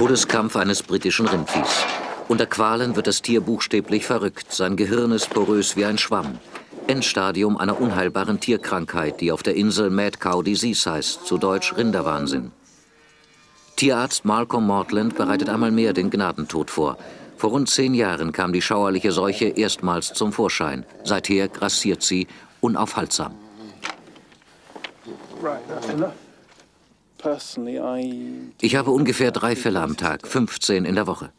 Todeskampf eines britischen Rindviehs. Unter Qualen wird das Tier buchstäblich verrückt. Sein Gehirn ist porös wie ein Schwamm. Endstadium einer unheilbaren Tierkrankheit, die auf der Insel Mad Cow Disease heißt, zu Deutsch Rinderwahnsinn. Tierarzt Malcolm Mortland bereitet einmal mehr den Gnadentod vor. Vor rund zehn Jahren kam die schauerliche Seuche erstmals zum Vorschein. Seither grassiert sie unaufhaltsam. Ich habe ungefähr drei Fälle am Tag, 15 in der Woche.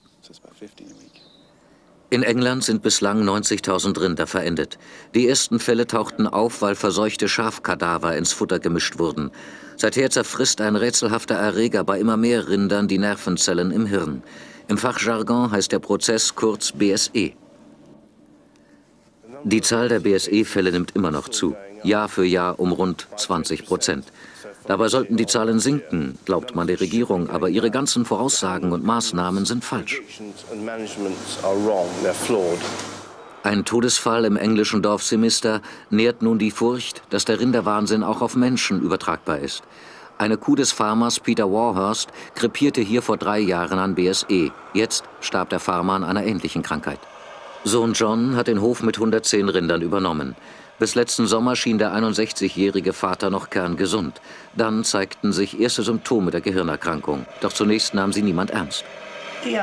In England sind bislang 90.000 Rinder verendet. Die ersten Fälle tauchten auf, weil verseuchte Schafkadaver ins Futter gemischt wurden. Seither zerfrisst ein rätselhafter Erreger bei immer mehr Rindern die Nervenzellen im Hirn. Im Fachjargon heißt der Prozess kurz BSE. Die Zahl der BSE-Fälle nimmt immer noch zu, Jahr für Jahr um rund 20 Prozent. Dabei sollten die Zahlen sinken, glaubt man der Regierung, aber ihre ganzen Voraussagen und Maßnahmen sind falsch. Ein Todesfall im englischen Dorf Simister nährt nun die Furcht, dass der Rinderwahnsinn auch auf Menschen übertragbar ist. Eine Kuh des Farmers Peter Warhurst krepierte hier vor drei Jahren an BSE. Jetzt starb der Farmer an einer ähnlichen Krankheit. Sohn John hat den Hof mit 110 Rindern übernommen. Bis letzten Sommer schien der 61-jährige Vater noch kerngesund. Dann zeigten sich erste Symptome der Gehirnerkrankung. Doch zunächst nahm sie niemand ernst. Uh,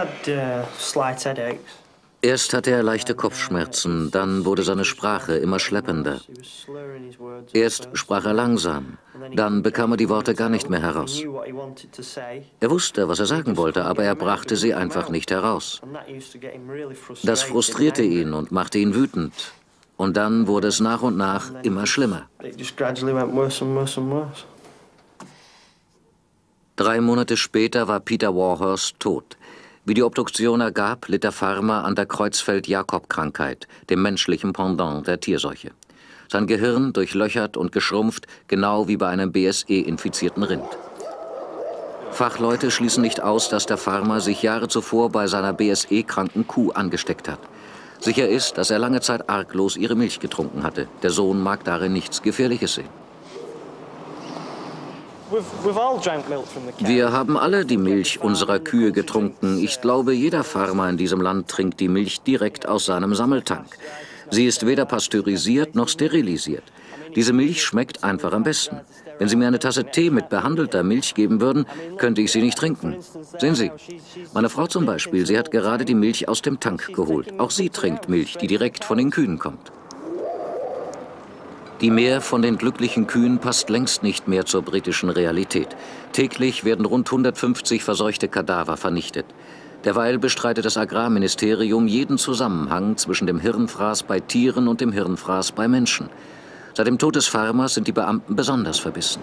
Erst hatte er leichte Kopfschmerzen, dann wurde seine Sprache immer schleppender. Erst sprach er langsam, dann bekam er die Worte gar nicht mehr heraus. Er wusste, was er sagen wollte, aber er brachte sie einfach nicht heraus. Das frustrierte ihn und machte ihn wütend. Und dann wurde es nach und nach immer schlimmer. Drei Monate später war Peter Warhurst tot. Wie die Obduktion ergab, litt der Farmer an der Kreuzfeld-Jakob-Krankheit, dem menschlichen Pendant der Tierseuche. Sein Gehirn durchlöchert und geschrumpft, genau wie bei einem BSE-infizierten Rind. Fachleute schließen nicht aus, dass der Farmer sich Jahre zuvor bei seiner BSE-kranken Kuh angesteckt hat. Sicher ist, dass er lange Zeit arglos ihre Milch getrunken hatte. Der Sohn mag darin nichts Gefährliches sehen. Wir haben alle die Milch unserer Kühe getrunken. Ich glaube, jeder Farmer in diesem Land trinkt die Milch direkt aus seinem Sammeltank. Sie ist weder pasteurisiert noch sterilisiert. Diese Milch schmeckt einfach am besten. Wenn Sie mir eine Tasse Tee mit behandelter Milch geben würden, könnte ich sie nicht trinken. Sehen Sie, meine Frau zum Beispiel, sie hat gerade die Milch aus dem Tank geholt. Auch sie trinkt Milch, die direkt von den Kühen kommt. Die Mehr von den glücklichen Kühen passt längst nicht mehr zur britischen Realität. Täglich werden rund 150 verseuchte Kadaver vernichtet. Derweil bestreitet das Agrarministerium jeden Zusammenhang zwischen dem Hirnfraß bei Tieren und dem Hirnfraß bei Menschen. Seit dem Tod des Farmers sind die Beamten besonders verbissen.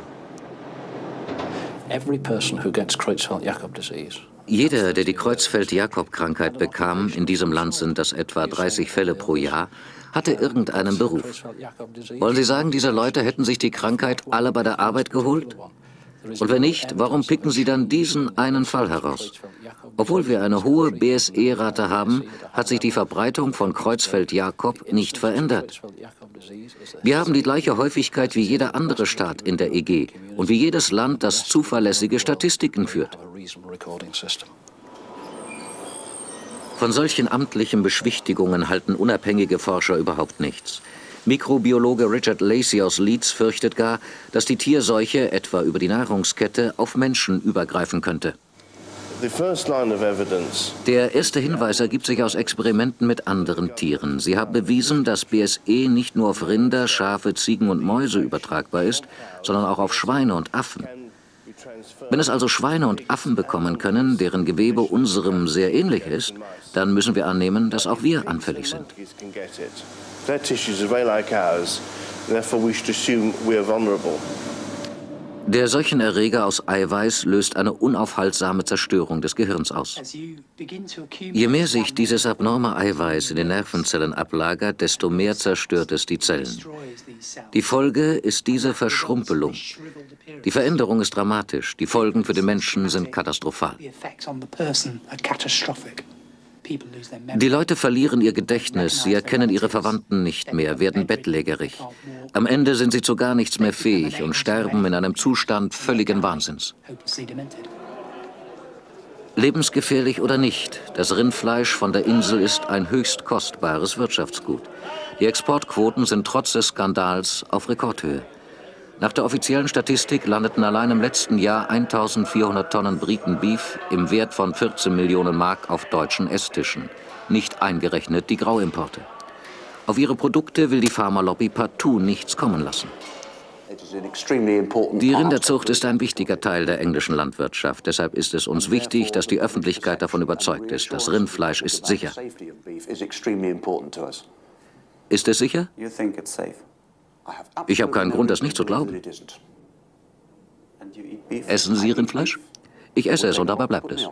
Jeder, der die Kreuzfeld-Jakob-Krankheit bekam, in diesem Land sind das etwa 30 Fälle pro Jahr, hatte irgendeinen Beruf. Wollen Sie sagen, diese Leute hätten sich die Krankheit alle bei der Arbeit geholt? Und wenn nicht, warum picken Sie dann diesen einen Fall heraus? Obwohl wir eine hohe BSE-Rate haben, hat sich die Verbreitung von Kreuzfeld-Jakob nicht verändert. Wir haben die gleiche Häufigkeit wie jeder andere Staat in der EG und wie jedes Land, das zuverlässige Statistiken führt. Von solchen amtlichen Beschwichtigungen halten unabhängige Forscher überhaupt nichts. Mikrobiologe Richard Lacey aus Leeds fürchtet gar, dass die Tierseuche etwa über die Nahrungskette auf Menschen übergreifen könnte. Der erste Hinweis ergibt sich aus Experimenten mit anderen Tieren. Sie haben bewiesen, dass BSE nicht nur auf Rinder, Schafe, Ziegen und Mäuse übertragbar ist, sondern auch auf Schweine und Affen. Wenn es also Schweine und Affen bekommen können, deren Gewebe unserem sehr ähnlich ist, dann müssen wir annehmen, dass auch wir anfällig sind. Their tissues are very like ours, therefore we should assume we are vulnerable. Der Seuchenerreger aus Eiweiß löst eine unaufhaltsame Zerstörung des Gehirns aus. Je mehr sich dieses abnorme Eiweiß in den Nervenzellen ablagert, desto mehr zerstört es die Zellen. Die Folge ist diese Verschrumpelung. Die Veränderung ist dramatisch, die Folgen für den Menschen sind katastrophal. Die Leute verlieren ihr Gedächtnis, sie erkennen ihre Verwandten nicht mehr, werden bettlägerig. Am Ende sind sie zu gar nichts mehr fähig und sterben in einem Zustand völligen Wahnsinns. Lebensgefährlich oder nicht, das Rindfleisch von der Insel ist ein höchst kostbares Wirtschaftsgut. Die Exportquoten sind trotz des Skandals auf Rekordhöhe. Nach der offiziellen Statistik landeten allein im letzten Jahr 1400 Tonnen Briten Beef im Wert von 14 Millionen Mark auf deutschen Esstischen, nicht eingerechnet die Grauimporte. Auf ihre Produkte will die Pharmalobby partout nichts kommen lassen. Die Rinderzucht ist ein wichtiger Teil der englischen Landwirtschaft. Deshalb ist es uns wichtig, dass die Öffentlichkeit davon überzeugt ist. Das Rindfleisch ist sicher. Ist es sicher? Ich habe keinen Grund, das nicht zu glauben. Essen Sie Rindfleisch? Ich esse es und dabei bleibt es.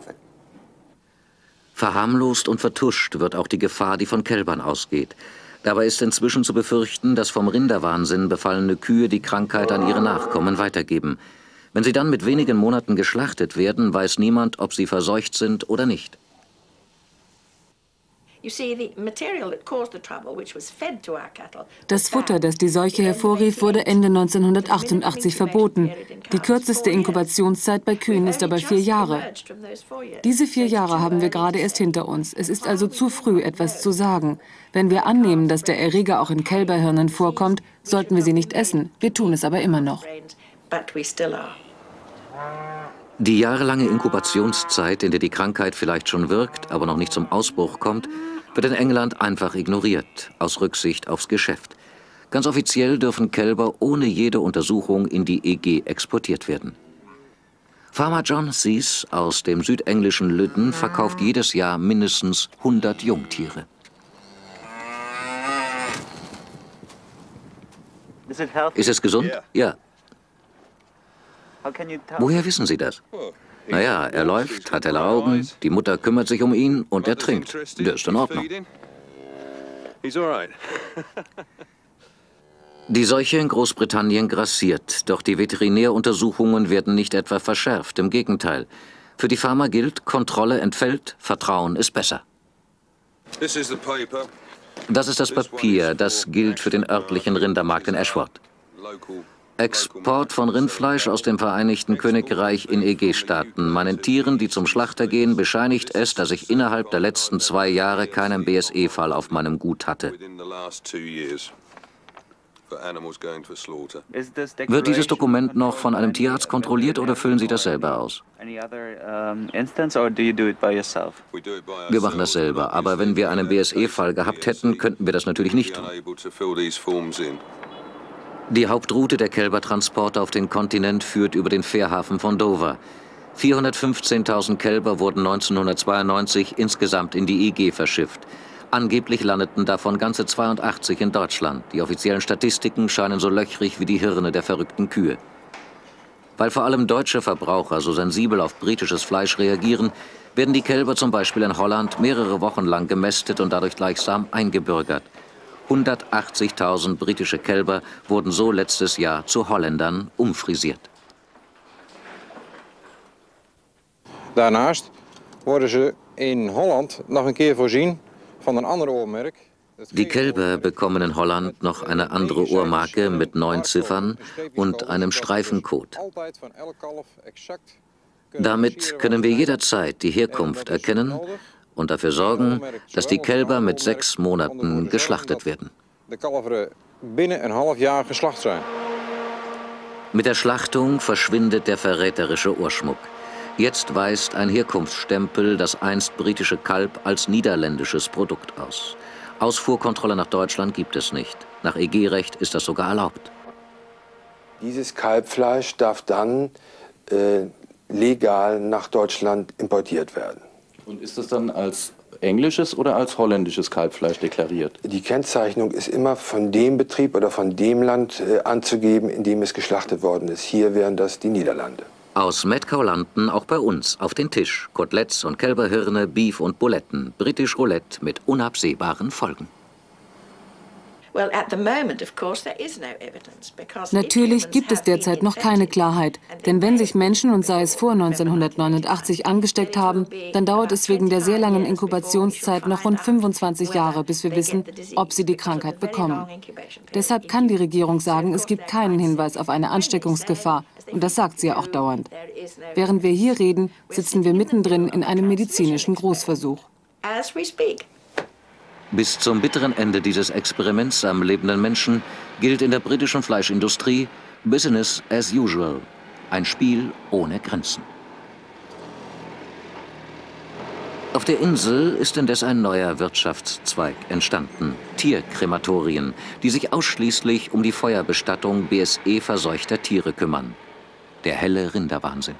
Verharmlost und vertuscht wird auch die Gefahr, die von Kälbern ausgeht. Dabei ist inzwischen zu befürchten, dass vom Rinderwahnsinn befallene Kühe die Krankheit an ihre Nachkommen weitergeben. Wenn sie dann mit wenigen Monaten geschlachtet werden, weiß niemand, ob sie verseucht sind oder nicht. Das Futter, das die Seuche hervorrief, wurde Ende 1988 verboten. Die kürzeste Inkubationszeit bei Kühen ist aber vier Jahre. Diese vier Jahre haben wir gerade erst hinter uns. Es ist also zu früh, etwas zu sagen. Wenn wir annehmen, dass der Erreger auch in Kälberhirnen vorkommt, sollten wir sie nicht essen. Wir tun es aber immer noch. Die jahrelange Inkubationszeit, in der die Krankheit vielleicht schon wirkt, aber noch nicht zum Ausbruch kommt, wird in England einfach ignoriert, aus Rücksicht aufs Geschäft. Ganz offiziell dürfen Kälber ohne jede Untersuchung in die EG exportiert werden. Farmer John Sees aus dem südenglischen Lytton verkauft jedes Jahr mindestens 100 Jungtiere. Ist es gesund? Ja. Woher wissen Sie das? Naja, er läuft, hat helle Augen, die Mutter kümmert sich um ihn und er trinkt. Der ist in Ordnung. Die Seuche in Großbritannien grassiert, doch die Veterinäruntersuchungen werden nicht etwa verschärft, im Gegenteil. Für die Pharma gilt, Kontrolle entfällt, Vertrauen ist besser. Das ist das Papier, das gilt für den örtlichen Rindermarkt in Ashworth. Export von Rindfleisch aus dem Vereinigten Königreich in EG-Staaten. Meinen Tieren, die zum Schlachter gehen, bescheinigt es, dass ich innerhalb der letzten zwei Jahre keinen BSE-Fall auf meinem Gut hatte. Wird dieses Dokument noch von einem Tierarzt kontrolliert oder füllen Sie das selber aus? Wir machen das selber, aber wenn wir einen BSE-Fall gehabt hätten, könnten wir das natürlich nicht tun. Die Hauptroute der Kälbertransporte auf den Kontinent führt über den Fährhafen von Dover. 415.000 Kälber wurden 1992 insgesamt in die IG verschifft. Angeblich landeten davon ganze 82 in Deutschland. Die offiziellen Statistiken scheinen so löchrig wie die Hirne der verrückten Kühe. Weil vor allem deutsche Verbraucher so sensibel auf britisches Fleisch reagieren, werden die Kälber zum Beispiel in Holland mehrere Wochen lang gemästet und dadurch gleichsam eingebürgert. 180.000 britische Kälber wurden so letztes Jahr zu Holländern umfrisiert. Daarnaast worden ze in Holland nog een keer voorzien van een ander oormerk. Die Kälber bekommen in Holland noch eine andere Ohrmarke mit neun Ziffern und einem Streifencode. Damit können wir jederzeit die Herkunft erkennen und dafür sorgen, dass die Kälber mit sechs Monaten geschlachtet werden. Mit der Schlachtung verschwindet der verräterische Ohrschmuck. Jetzt weist ein Herkunftsstempel das einst britische Kalb als niederländisches Produkt aus. Ausfuhrkontrolle nach Deutschland gibt es nicht. Nach EG-Recht ist das sogar erlaubt. Dieses Kalbfleisch darf dann äh, legal nach Deutschland importiert werden. Und ist das dann als englisches oder als holländisches Kalbfleisch deklariert? Die Kennzeichnung ist immer von dem Betrieb oder von dem Land äh, anzugeben, in dem es geschlachtet worden ist. Hier wären das die Niederlande. Aus Metcau landen auch bei uns auf den Tisch Koteletts und Kälberhirne, Beef und Buletten, britisch Roulette mit unabsehbaren Folgen. Natürlich gibt es derzeit noch keine Klarheit, denn wenn sich Menschen und sei es vor 1989 angesteckt haben, dann dauert es wegen der sehr langen Inkubationszeit noch rund 25 Jahre, bis wir wissen, ob sie die Krankheit bekommen. Deshalb kann die Regierung sagen, es gibt keinen Hinweis auf eine Ansteckungsgefahr, Und das sagt sie ja auch dauernd. Während wir hier reden, sitzen wir mittendrin in einem medizinischen Großversuch. Bis zum bitteren Ende dieses Experiments am lebenden Menschen gilt in der britischen Fleischindustrie Business as usual. Ein Spiel ohne Grenzen. Auf der Insel ist indes ein neuer Wirtschaftszweig entstanden. Tierkrematorien, die sich ausschließlich um die Feuerbestattung BSE-verseuchter Tiere kümmern. Der helle Rinderwahnsinn.